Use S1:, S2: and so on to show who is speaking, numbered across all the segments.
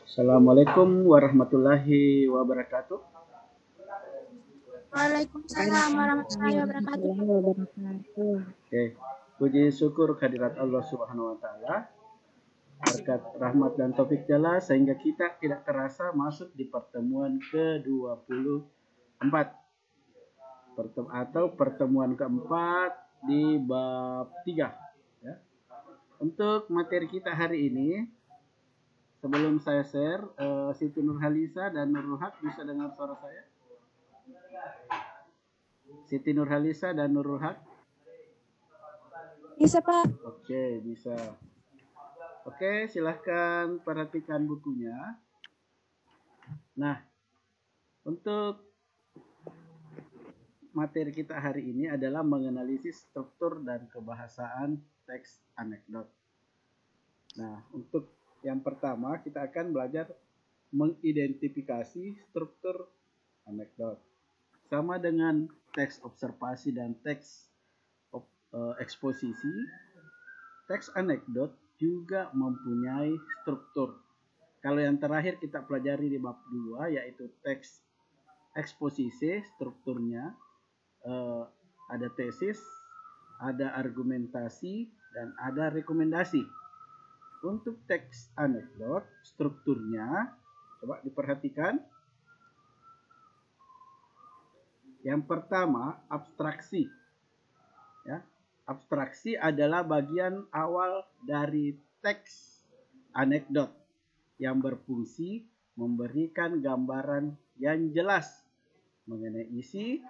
S1: Assalamualaikum warahmatullahi wabarakatuh.
S2: Waalaikumsalam warahmatullahi wabarakatuh.
S1: Oke, puji syukur kehadirat Allah Subhanahu wa taala. Berkat rahmat dan taufik jalla sehingga kita tidak terasa masuk di pertemuan ke-24 Pertem atau pertemuan keempat di bab 3 ya. Untuk materi kita hari ini sebelum saya share uh, Siti Nurhalisa dan Nurul Haq bisa dengar suara saya? Siti Nurhalisa dan Nurul Haq?
S2: Bisa, Pak.
S1: Oke, bisa. Oke, silahkan perhatikan bukunya. Nah, untuk materi kita hari ini adalah menganalisis struktur dan kebahasaan teks anekdot. Nah, untuk yang pertama kita akan belajar mengidentifikasi struktur anekdot. Sama dengan teks observasi dan teks uh, eksposisi, teks anekdot juga mempunyai struktur. Kalau yang terakhir kita pelajari di bab 2 yaitu teks eksposisi, strukturnya uh, ada tesis, ada argumentasi, dan ada rekomendasi. Untuk teks anekdot, strukturnya, coba diperhatikan. Yang pertama, abstraksi. Ya, abstraksi adalah bagian awal dari teks anekdot yang berfungsi memberikan gambaran yang jelas mengenai isi.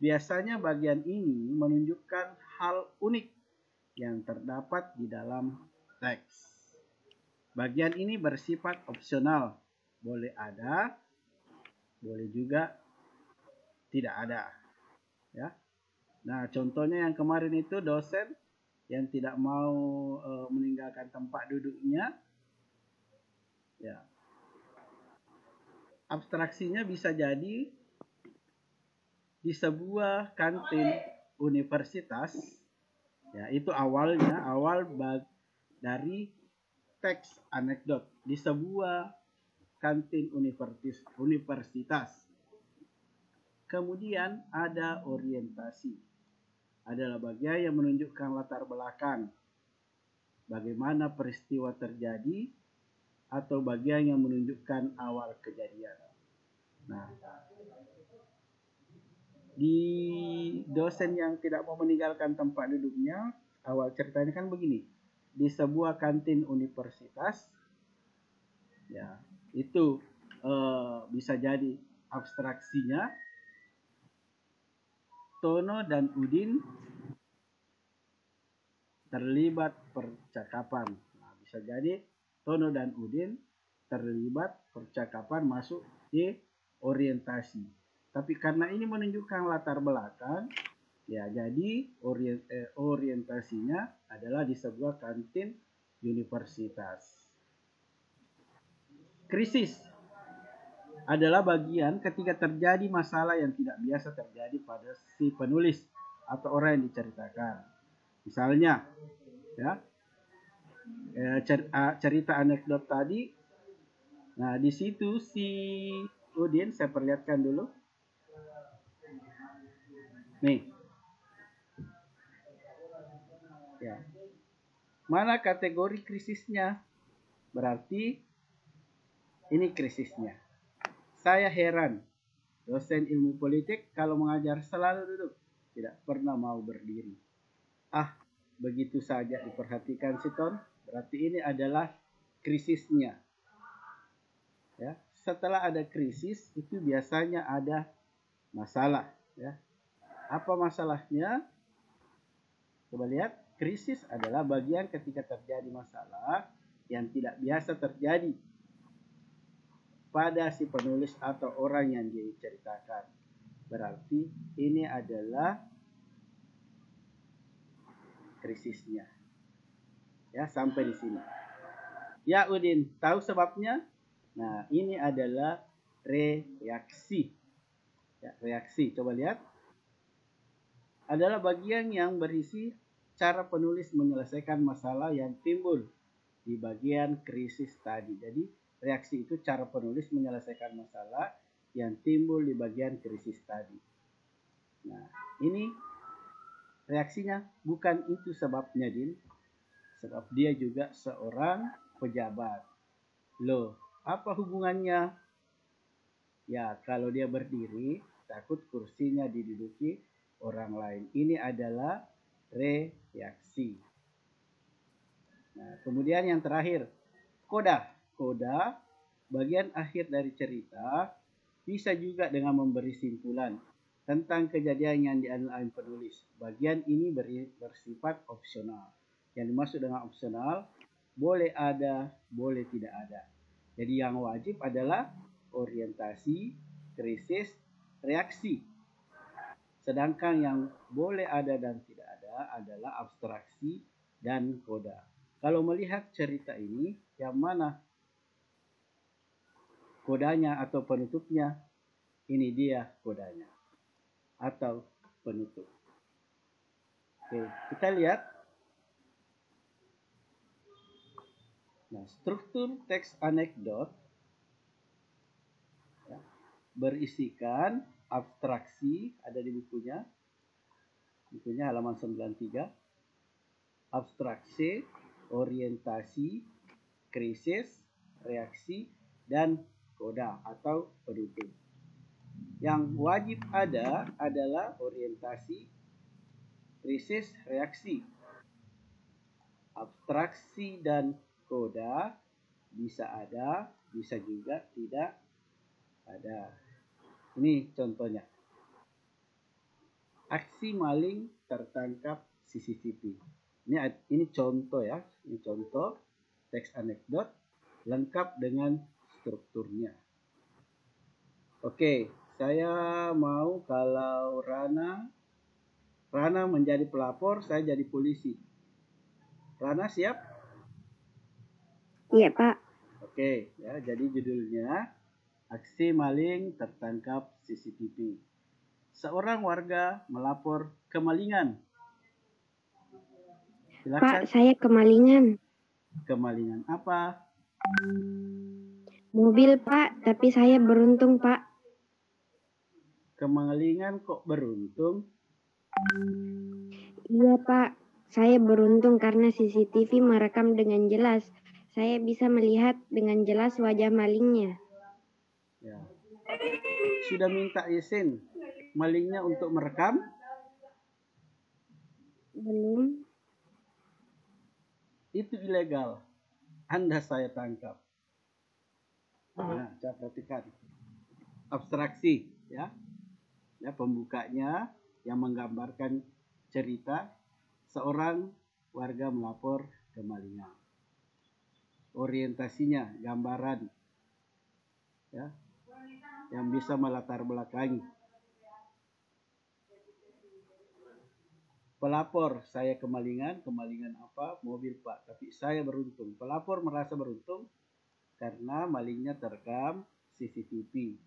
S1: Biasanya bagian ini menunjukkan hal unik yang terdapat di dalam teks. Bagian ini bersifat opsional. Boleh ada, boleh juga tidak ada. Ya. Nah, contohnya yang kemarin itu dosen yang tidak mau e, meninggalkan tempat duduknya. Ya. Abstraksinya bisa jadi di sebuah kantin universitas. Ya, itu awalnya awal dari teks anekdot di sebuah kantin universitas. Kemudian ada orientasi. Adalah bagian yang menunjukkan latar belakang. Bagaimana peristiwa terjadi atau bagian yang menunjukkan awal kejadian. Nah, di dosen yang tidak mau meninggalkan tempat duduknya, awal ceritanya kan begini. Di sebuah kantin universitas ya itu uh, bisa jadi abstraksinya. Tono dan Udin terlibat percakapan. Nah, bisa jadi Tono dan Udin terlibat percakapan masuk di orientasi tapi karena ini menunjukkan latar belakang Ya, jadi orient, eh, orientasinya adalah di sebuah kantin universitas. Krisis adalah bagian ketika terjadi masalah yang tidak biasa terjadi pada si penulis atau orang yang diceritakan. Misalnya, ya, eh, cerita anekdot tadi. Nah, di situ si Udin saya perlihatkan dulu. Nih, Ya. Mana kategori krisisnya? Berarti ini krisisnya. Saya heran, dosen ilmu politik kalau mengajar selalu duduk, tidak pernah mau berdiri. Ah, begitu saja diperhatikan Siton, berarti ini adalah krisisnya. Ya, setelah ada krisis itu biasanya ada masalah, ya. Apa masalahnya? Coba lihat. Krisis adalah bagian ketika terjadi masalah yang tidak biasa terjadi pada si penulis atau orang yang diceritakan. Berarti ini adalah krisisnya. Ya, sampai di sini. Ya Udin, tahu sebabnya? Nah, ini adalah reaksi. Ya, reaksi. Coba lihat. Adalah bagian yang berisi cara penulis menyelesaikan masalah yang timbul di bagian krisis tadi. Jadi reaksi itu cara penulis menyelesaikan masalah yang timbul di bagian krisis tadi. Nah, ini reaksinya bukan itu sebabnya, Din. Sebab dia juga seorang pejabat. Loh, apa hubungannya? Ya, kalau dia berdiri, takut kursinya diduduki orang lain. Ini adalah reaksi. Nah, kemudian yang terakhir, koda. Koda, bagian akhir dari cerita, bisa juga dengan memberi simpulan tentang kejadian yang dialami penulis. Bagian ini bersifat opsional. Yang dimaksud dengan opsional, boleh ada, boleh tidak ada. Jadi yang wajib adalah orientasi, krisis, reaksi. Sedangkan yang boleh ada dan tidak ada adalah abstraksi dan koda. Kalau melihat cerita ini, yang mana kodanya atau penutupnya? Ini dia kodanya atau penutup. Oke, kita lihat. Nah, struktur teks anekdot berisikan abstraksi ada di bukunya. Bukunya halaman 93. Abstraksi orientasi, krisis, reaksi, dan koda atau penutup. Yang wajib ada adalah orientasi, krisis, reaksi. Abstraksi dan koda bisa ada, bisa juga tidak ada. Ini contohnya. Aksi maling tertangkap CCTV. Ini ini contoh ya, ini contoh teks anekdot lengkap dengan strukturnya. Oke, saya mau kalau Rana Rana menjadi pelapor, saya jadi polisi. Rana siap?
S2: Iya, Pak.
S1: Oke, ya, jadi judulnya Aksi maling tertangkap CCTV. Seorang warga melapor kemalingan
S2: Silakan. Pak, saya kemalingan.
S1: Kemalingan apa?
S2: Mobil, Pak, tapi saya beruntung, Pak.
S1: Kemalingan kok beruntung?
S2: Iya, Pak. Saya beruntung karena CCTV merekam dengan jelas. Saya bisa melihat dengan jelas wajah malingnya.
S1: Ya. Sudah minta izin malingnya untuk merekam?
S2: Belum
S1: itu ilegal. Anda saya tangkap. Nah, saya perhatikan. Abstraksi, ya. Ya, pembukanya yang menggambarkan cerita seorang warga melapor kemalingan. Orientasinya gambaran ya yang bisa melatar belakangi pelapor saya kemalingan. Kemalingan apa? Mobil pak. Tapi saya beruntung. Pelapor merasa beruntung karena malingnya terekam CCTV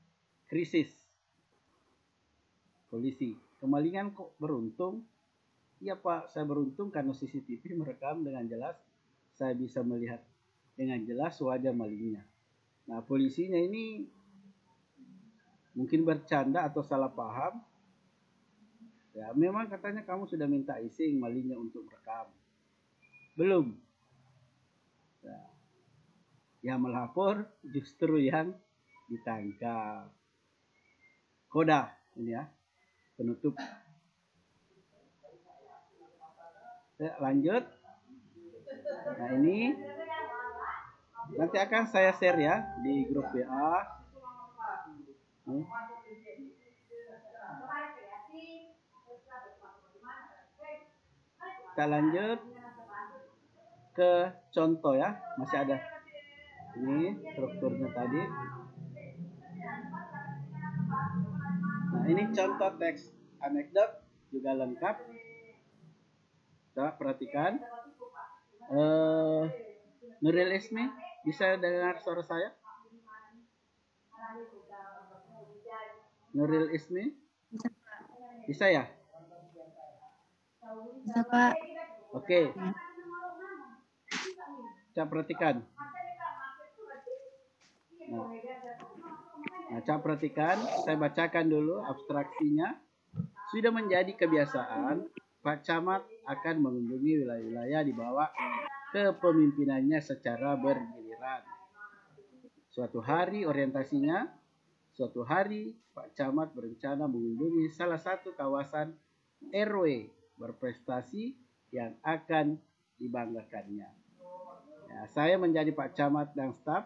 S1: krisis. Polisi. Kemalingan kok beruntung? Iya pak. Saya beruntung karena CCTV merekam dengan jelas. Saya bisa melihat dengan jelas wajah malingnya. Nah polisinya ini mungkin bercanda atau salah paham Ya, memang katanya kamu sudah minta izin malingnya untuk rekam. Belum. Ya. Yang melapor justru yang ditangkap. Koda ini ya, penutup. Ya, lanjut. Nah ini nanti akan saya share ya di grup WA. Nih. kita lanjut ke contoh ya. Masih ada ini strukturnya tadi. Nah ini contoh teks anekdot juga lengkap. Kita perhatikan. Eh Nuril Ismi bisa dengar suara saya Nuril Ismi bisa ya
S2: bisa Pak.
S1: Oke. Cak perhatikan. Nah, nah Cak perhatikan. Saya bacakan dulu abstraksinya. Sudah menjadi kebiasaan, Pak Camat akan mengunjungi wilayah-wilayah di bawah kepemimpinannya secara bergiliran. Suatu hari orientasinya, suatu hari Pak Camat berencana mengunjungi salah satu kawasan RW berprestasi yang akan dibanggakannya. Ya, saya menjadi Pak Camat dan staf,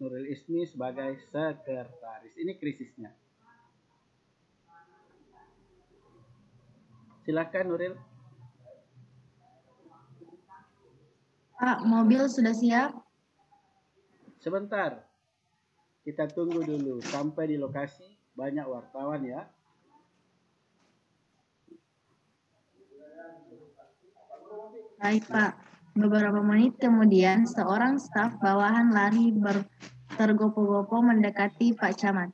S1: Nuril Ismi sebagai sekretaris. Ini krisisnya. Silakan Nuril.
S3: Pak, mobil sudah siap?
S1: Sebentar. Kita tunggu dulu sampai di lokasi banyak wartawan ya.
S3: Baik, Pak. Beberapa menit kemudian, seorang staf bawahan lari bertergopo-gopo mendekati Pak Camat.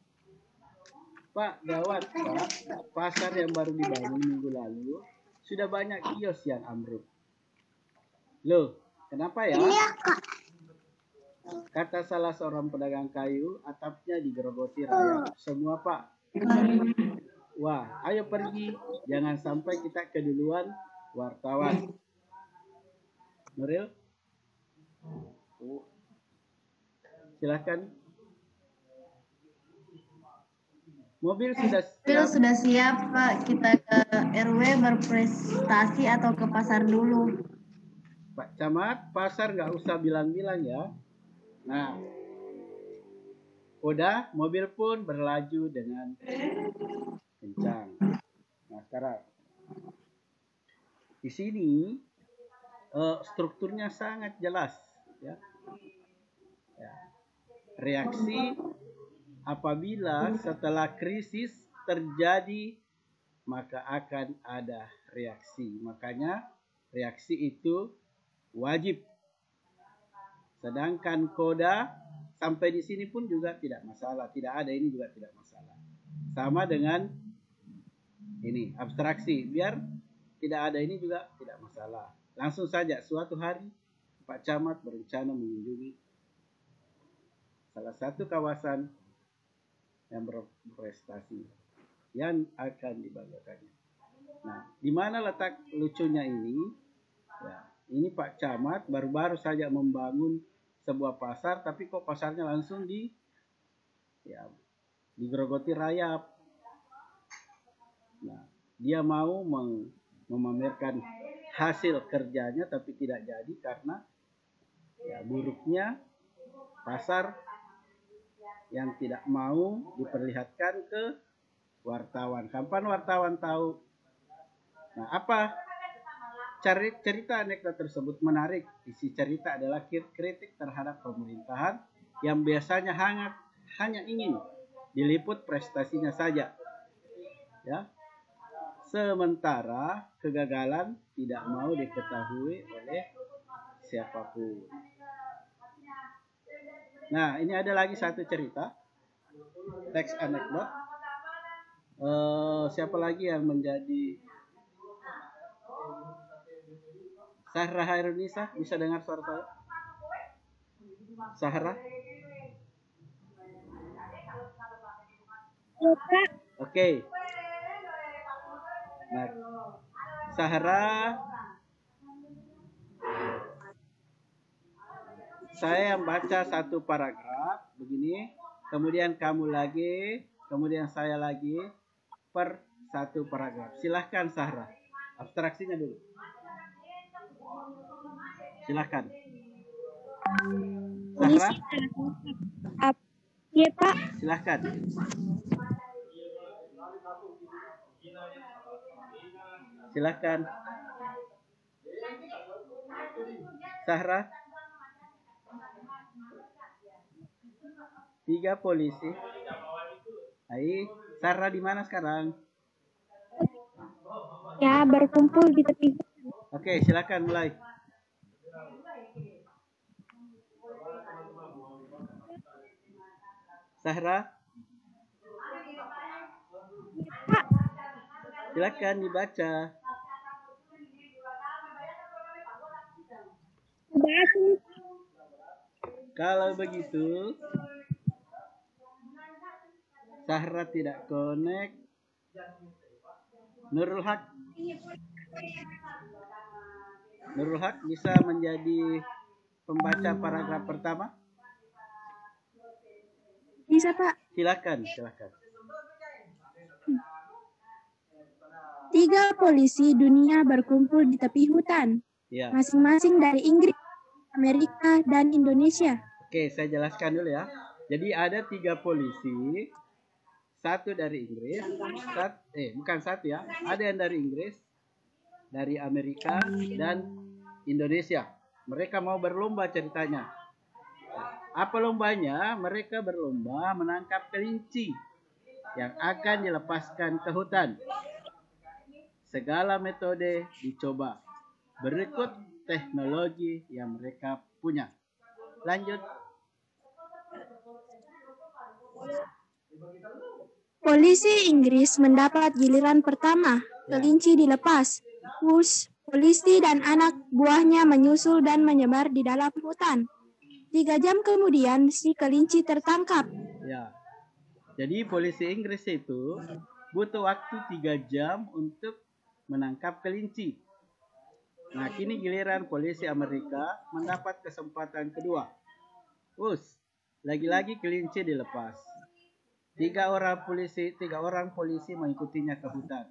S1: Pak, gawat Pak. Pasar yang baru dibangun minggu lalu sudah banyak kios yang ambruk. Loh, kenapa ya? Kata salah seorang pedagang kayu, atapnya digerogoti rayap semua Pak. Wah, ayo pergi. Jangan sampai kita keduluan wartawan. Nuril? Silakan Mobil sudah siap.
S3: Mobil sudah siap, Pak. Kita ke RW berprestasi atau ke pasar dulu.
S1: Pak Camat, pasar nggak usah bilang-bilang ya. Nah, udah mobil pun berlaju dengan kencang. Nah, sekarang di sini uh, strukturnya sangat jelas ya. ya. Reaksi apabila setelah krisis terjadi maka akan ada reaksi. Makanya reaksi itu wajib. Sedangkan koda sampai di sini pun juga tidak masalah. Tidak ada ini juga tidak masalah. Sama dengan ini abstraksi. Biar tidak ada ini juga tidak masalah. Langsung saja suatu hari Pak Camat berencana mengunjungi salah satu kawasan yang berprestasi yang akan dibanggakannya. Nah, di mana letak lucunya ini? Ya, ini Pak Camat baru-baru saja membangun sebuah pasar, tapi kok pasarnya langsung di ya digerogoti rayap. Nah, dia mau meng, memamerkan hasil kerjanya tapi tidak jadi karena ya buruknya pasar yang tidak mau diperlihatkan ke wartawan. Kapan wartawan tahu? Nah, apa cerita anekdot tersebut menarik. Isi cerita adalah kritik terhadap pemerintahan yang biasanya hangat hanya ingin diliput prestasinya saja. Ya. Sementara kegagalan tidak mau diketahui oleh siapa pun. Nah, ini ada lagi satu cerita. Teks anekdot. Uh, siapa lagi yang menjadi Sahra Hairunisa? Bisa dengar suara saya? Sahra? Oke. Okay. Nah, Sahra saya baca satu paragraf begini, kemudian kamu lagi, kemudian saya lagi per satu paragraf. Silahkan Sahra, abstraksinya dulu. Silahkan. Sahra.
S2: Iya Pak.
S1: Silahkan. Silahkan. Sahra. Tiga polisi. Hai, Sarah di mana sekarang?
S2: Ya, berkumpul di tepi.
S1: Oke, silakan mulai. Sahra? Silakan dibaca. Kalau begitu, Sahra tidak connect. Nurul Haq. Nurul Haq bisa menjadi pembaca paragraf pertama?
S4: Bisa, Pak.
S1: Silakan, silakan.
S4: Tiga polisi dunia berkumpul di tepi hutan,
S1: Ya.
S4: masing-masing dari Inggris, Amerika, dan Indonesia.
S1: Oke, saya jelaskan dulu ya. Jadi ada tiga polisi, satu dari Inggris, sat, eh bukan satu ya, ada yang dari Inggris, dari Amerika dan Indonesia. Mereka mau berlomba ceritanya. Apa lombanya? Mereka berlomba menangkap kelinci yang akan dilepaskan ke hutan. Segala metode dicoba. Berikut teknologi yang mereka punya. Lanjut.
S4: Polisi Inggris mendapat giliran pertama. Kelinci dilepas. Wus, polisi dan anak buahnya menyusul dan menyebar di dalam hutan. Tiga jam kemudian, si kelinci tertangkap.
S1: Ya. Jadi polisi Inggris itu butuh waktu tiga jam untuk menangkap kelinci. Nah, kini giliran polisi Amerika mendapat kesempatan kedua. Us, lagi-lagi kelinci dilepas. Tiga orang polisi, tiga orang polisi mengikutinya ke hutan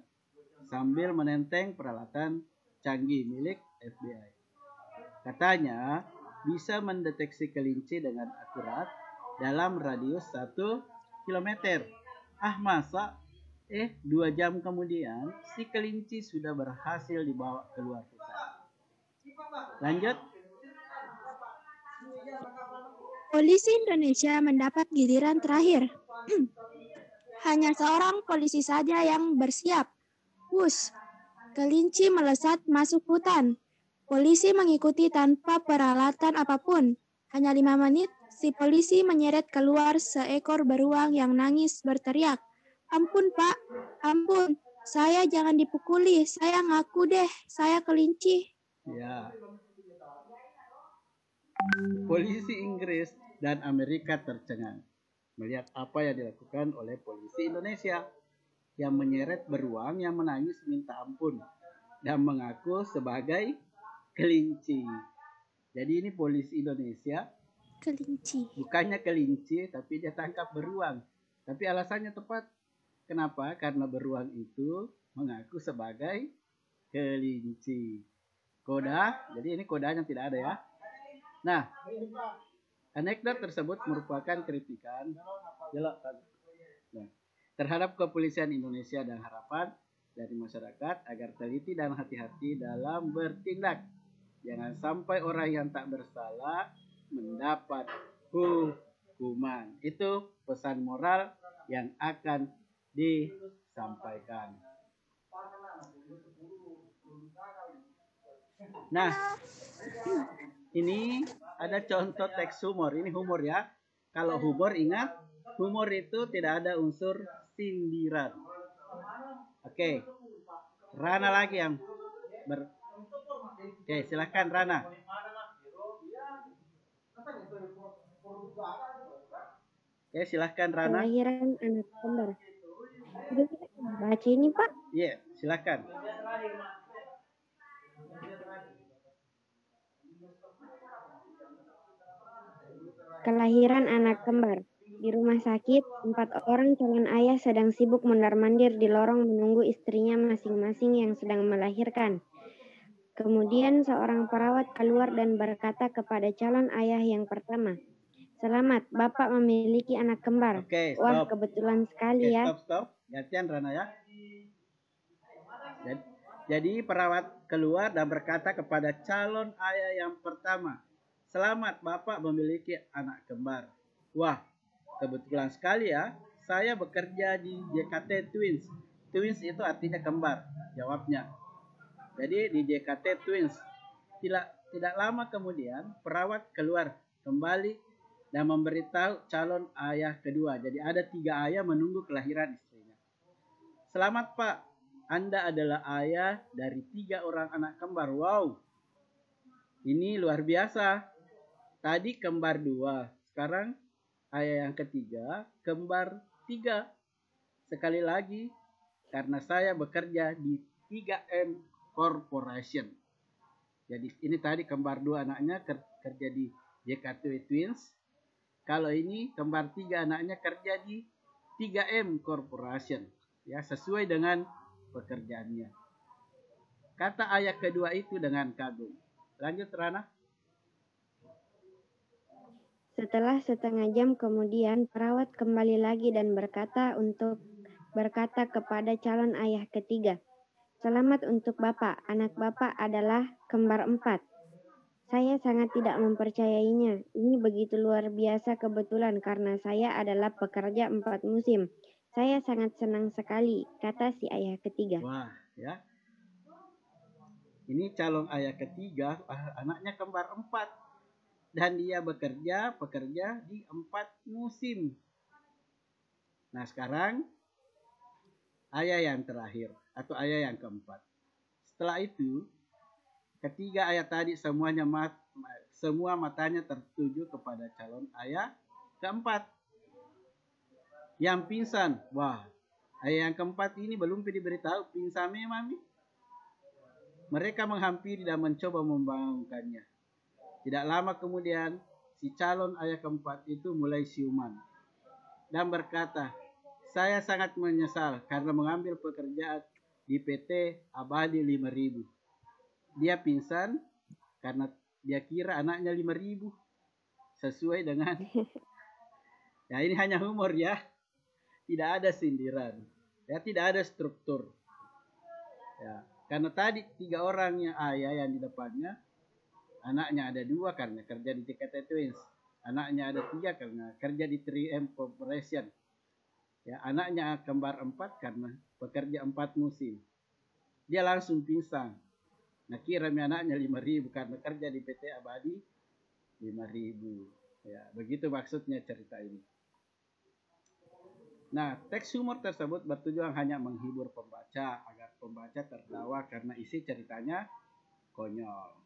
S1: sambil menenteng peralatan canggih milik FBI. Katanya bisa mendeteksi kelinci dengan akurat dalam radius 1 km. Ah masa? Eh, dua jam kemudian si kelinci sudah berhasil dibawa keluar hutan. Lanjut.
S4: Polisi Indonesia mendapat giliran terakhir. Hanya seorang polisi saja yang bersiap. Wus, kelinci melesat masuk hutan. Polisi mengikuti tanpa peralatan apa pun. Hanya lima menit, si polisi menyeret keluar seekor beruang yang nangis berteriak. Ampun pak, ampun, saya jangan dipukuli, saya ngaku deh, saya kelinci.
S1: Ya. Polisi Inggris dan Amerika tercengang melihat apa yang dilakukan oleh polisi Indonesia yang menyeret beruang yang menangis minta ampun dan mengaku sebagai kelinci. Jadi ini polisi Indonesia
S4: Kelinci.
S1: bukannya kelinci tapi dia tangkap beruang. Tapi alasannya tepat. Kenapa? Karena beruang itu mengaku sebagai kelinci. Koda, jadi ini kodanya tidak ada ya. Nah, anekdot tersebut merupakan kritikan nah, terhadap kepolisian Indonesia dan harapan dari masyarakat agar teliti dan hati-hati dalam bertindak. Jangan sampai orang yang tak bersalah mendapat hukuman. Itu pesan moral yang akan disampaikan. Nah, ini ada contoh teks humor. Ini humor ya. Kalau humor ingat, humor itu tidak ada unsur sindiran. Oke. Rana lagi yang ber Oke, silakan Rana. Oke, silahkan Rana.
S2: Kelahiran anak kembar. Kita baca ini Pak.
S1: Iya, silakan.
S2: Kelahiran anak kembar. Di rumah sakit, empat orang calon ayah sedang sibuk mondar-mandir di lorong menunggu istrinya masing-masing yang sedang melahirkan. Kemudian seorang perawat keluar dan berkata kepada calon ayah yang pertama, Selamat, Bapak memiliki anak kembar.
S1: Oke,
S2: Wah,
S1: stop.
S2: kebetulan sekali ya.
S1: stop, stop. Gantian Rana ya. Jadi, jadi perawat keluar dan berkata kepada calon ayah yang pertama, Selamat, Bapak memiliki anak kembar. Wah, kebetulan sekali ya. Saya bekerja di JKT Twins. Twins itu artinya kembar, jawabnya. Jadi di JKT Twins. Tidak tidak lama kemudian perawat keluar kembali dan memberitahu calon ayah kedua. Jadi ada tiga ayah menunggu kelahiran istrinya. Selamat Pak, Anda adalah ayah dari tiga orang anak kembar. Wow, ini luar biasa. tadi kembar dua. Sekarang ayat yang ketiga kembar tiga. Sekali lagi, karena saya bekerja di 3M Corporation. Jadi ini tadi kembar dua anaknya kerja di JKT Twins. Kalau ini kembar tiga anaknya kerja di 3M Corporation. Ya, sesuai dengan pekerjaannya. Kata ayat kedua itu dengan kagum. Lanjut Rana.
S2: Setelah setengah jam kemudian, perawat kembali lagi dan berkata untuk berkata kepada calon ayah ketiga, Selamat untuk Bapak, anak Bapak adalah kembar empat. Saya sangat tidak mempercayainya. Ini begitu luar biasa kebetulan karena saya adalah pekerja empat musim. Saya sangat senang sekali, kata si ayah ketiga.
S1: Wah, ya. Ini calon ayah ketiga, ah, anaknya kembar empat dan dia bekerja pekerja di empat musim. Nah sekarang ayat yang terakhir atau ayat yang keempat. Setelah itu ketiga ayat tadi semuanya mat, semua matanya tertuju kepada calon ayah keempat yang pingsan. Wah, ayat yang keempat ini belum diberitahu pingsan memang. Mereka menghampiri dan mencoba membangunkannya. Tidak lama kemudian, si calon ayah keempat itu mulai siuman dan berkata, saya sangat menyesal karena mengambil pekerjaan di PT Abadi 5000. Dia pingsan karena dia kira anaknya 5000 sesuai dengan Ya ini hanya humor ya. Tidak ada sindiran. Ya tidak ada struktur. Ya, karena tadi tiga orang yang ayah yang di depannya Anaknya ada dua karena kerja di TKT Twins. Anaknya ada tiga karena kerja di 3M Corporation. Ya, anaknya kembar empat karena bekerja empat musim. Dia langsung pingsan. Nah kira anaknya lima ribu karena kerja di PT Abadi lima ribu. Ya, begitu maksudnya cerita ini. Nah, teks humor tersebut bertujuan hanya menghibur pembaca agar pembaca tertawa karena isi ceritanya konyol.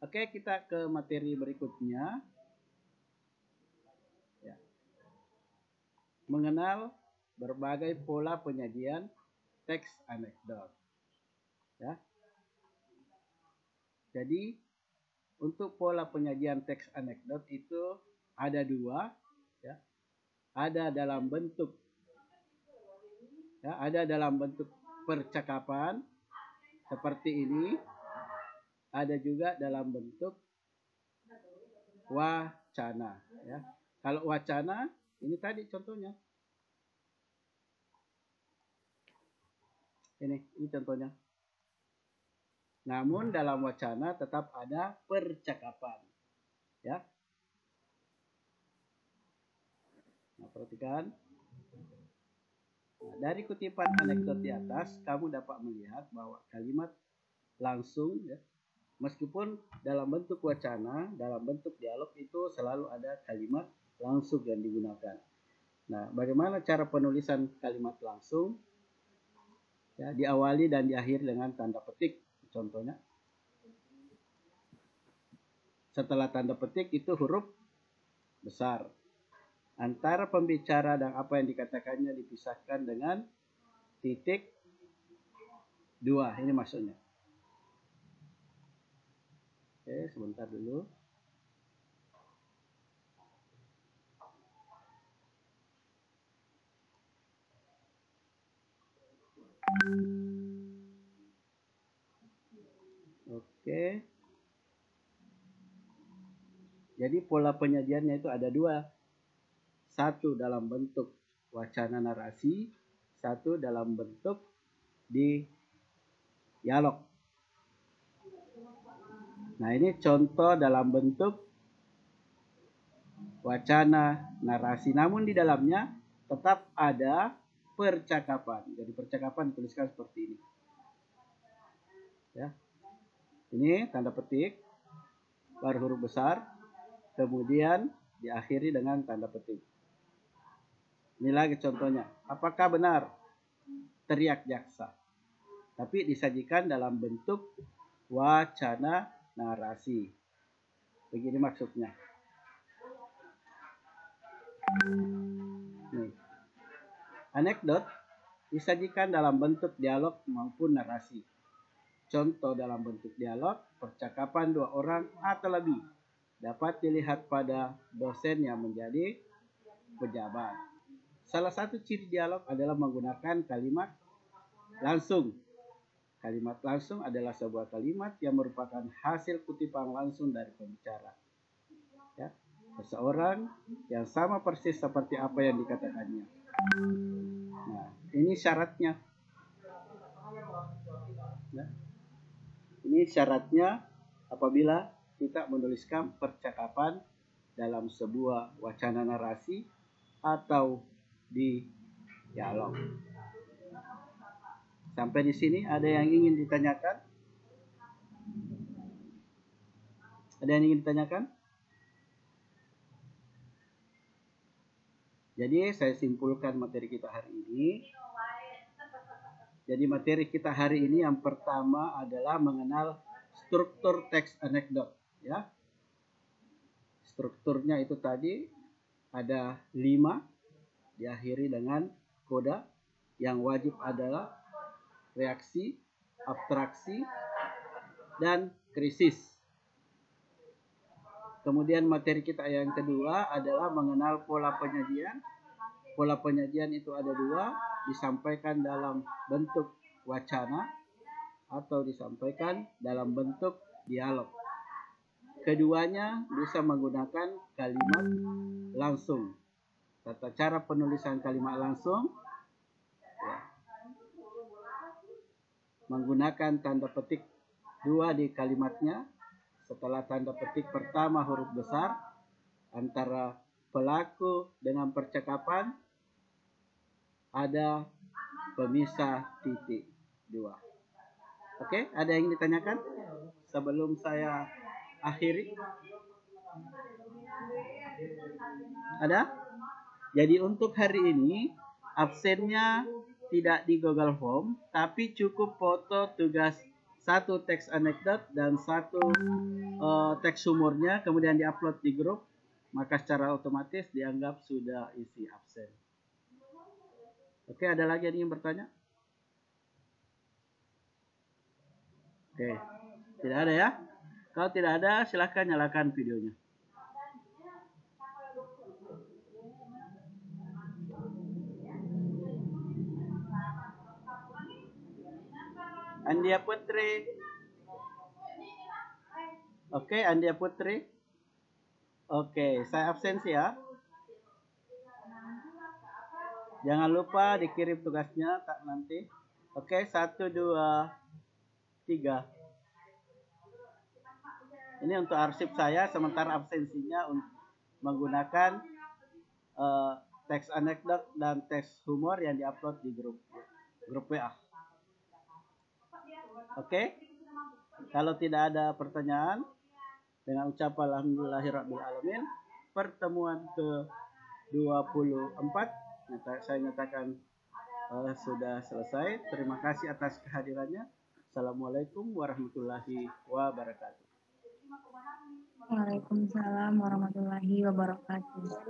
S1: Oke, kita ke materi berikutnya. Ya. Mengenal berbagai pola penyajian teks anekdot. Ya. Jadi, untuk pola penyajian teks anekdot itu ada dua, ya. Ada dalam bentuk ya, ada dalam bentuk percakapan seperti ini ada juga dalam bentuk wacana ya. Kalau wacana ini tadi contohnya. Ini ini contohnya. Namun dalam wacana tetap ada percakapan. Ya. Nah, perhatikan. Nah, dari kutipan anekdot di atas, kamu dapat melihat bahwa kalimat langsung ya, meskipun dalam bentuk wacana, dalam bentuk dialog itu selalu ada kalimat langsung yang digunakan. Nah, bagaimana cara penulisan kalimat langsung? Ya, diawali dan diakhiri dengan tanda petik. Contohnya, setelah tanda petik itu huruf besar. Antara pembicara dan apa yang dikatakannya dipisahkan dengan titik dua. Ini maksudnya. Oke, sebentar dulu. Oke. Jadi pola penyajiannya itu ada dua. Satu dalam bentuk wacana narasi, satu dalam bentuk di dialog. Nah, ini contoh dalam bentuk wacana narasi. Namun di dalamnya tetap ada percakapan. Jadi percakapan dituliskan seperti ini. Ya. Ini tanda petik baru huruf besar, kemudian diakhiri dengan tanda petik. Ini lagi contohnya. Apakah benar? Teriak jaksa. Tapi disajikan dalam bentuk wacana narasi. Begini maksudnya. Nih. Anekdot disajikan dalam bentuk dialog maupun narasi. Contoh dalam bentuk dialog, percakapan dua orang atau lebih dapat dilihat pada dosen yang menjadi pejabat. Salah satu ciri dialog adalah menggunakan kalimat langsung. Kalimat langsung adalah sebuah kalimat yang merupakan hasil kutipan langsung dari pembicara. Ya, seseorang yang sama persis seperti apa yang dikatakannya. Nah, ini syaratnya. Ya. Ini syaratnya apabila kita menuliskan percakapan dalam sebuah wacana narasi atau di dialog. Sampai di sini ada yang ingin ditanyakan? Ada yang ingin ditanyakan? Jadi saya simpulkan materi kita hari ini. Jadi materi kita hari ini yang pertama adalah mengenal struktur teks anekdot ya. Strukturnya itu tadi ada lima diakhiri dengan koda yang wajib adalah reaksi, abstraksi, dan krisis. Kemudian materi kita yang kedua adalah mengenal pola penyajian. Pola penyajian itu ada dua, disampaikan dalam bentuk wacana atau disampaikan dalam bentuk dialog. Keduanya bisa menggunakan kalimat langsung. Tata cara penulisan kalimat langsung ya, menggunakan tanda petik dua di kalimatnya setelah tanda petik pertama huruf besar antara pelaku dengan percakapan ada pemisah titik dua. Oke, ada yang ditanyakan sebelum saya akhiri? Ada? Jadi untuk hari ini absennya tidak di Google Form, tapi cukup foto tugas satu teks anekdot dan satu uh, teks sumurnya kemudian diupload di grup maka secara otomatis dianggap sudah isi absen. Oke, ada lagi yang ingin bertanya? Oke, tidak ada ya? Kalau tidak ada, silahkan nyalakan videonya. Andia Putri. Oke, okay, Andia Putri. Oke, okay, saya absensi ya. Jangan lupa dikirim tugasnya tak nanti. Oke, okay, satu dua tiga. Ini untuk arsip saya, sementara absensinya menggunakan uh, teks anekdot dan teks humor yang diupload di grup grup WA. Oke? Kalau tidak ada pertanyaan, dengan ucapan Alhamdulillahirrahmanirrahim, pertemuan ke-24 saya nyatakan uh, sudah selesai. Terima kasih atas kehadirannya. Assalamualaikum warahmatullahi wabarakatuh.
S3: Waalaikumsalam warahmatullahi wabarakatuh.